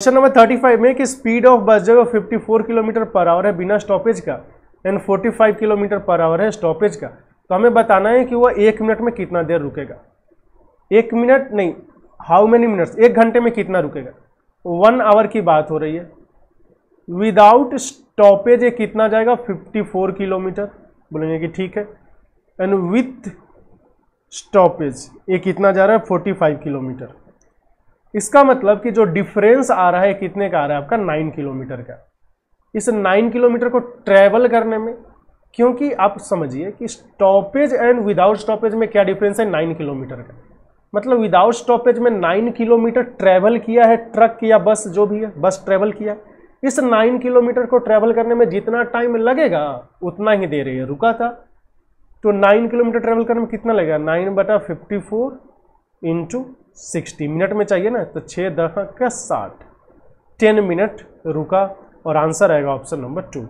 Question number thirty five में कि speed of bus जो fifty four kilometre per hour है बिना स्टॉपेज का। And forty five kilometre per hour है स्टॉपेज का। तो हमें बताना है कि वह एक मिनट में कितना देर रुकेगा। एक मिनट नहीं हाउ मेनी मिनट्स एक घंटे में कितना रुकेगा? वन आवर की बात हो रही है। विदाउट स्टॉपेज ये कितना जाएगा? Fifty four kilometre. बोलेंगे कि ठीक है। एंड विथ स्टॉपेज ये कितना जा रहा है? Forty five kilometre. इसका मतलब कि जो डिफरेंस आ रहा है, कितने का आ रहा है आपका? नाइन किलोमीटर का। इस नाइन किलोमीटर को ट्रेवल करने में, क्योंकि आप समझिए कि स्टॉपेज एंड विदाउट स्टॉपेज में क्या डिफरेंस है? नाइन किलोमीटर का। मतलब विदाउट स्टॉपेज में नाइन किलोमीटर ट्रैवल किया है ट्रक या बस जो भी है बस ट्रेवल किया। इस नाइन किलोमीटर को ट्रैवल करने में जितना टाइम लगेगा, उतना ही दे रही है। रुका था। तो नाइन किलोमीटर ट्रेवल करने में कितना लगेगा? नाइन बटा fifty four into sixty minute में चाहिए ना? तो छः दस का साठ। टेन मिनट रुका और आंसर आएगा ऑप्शन नंबर टू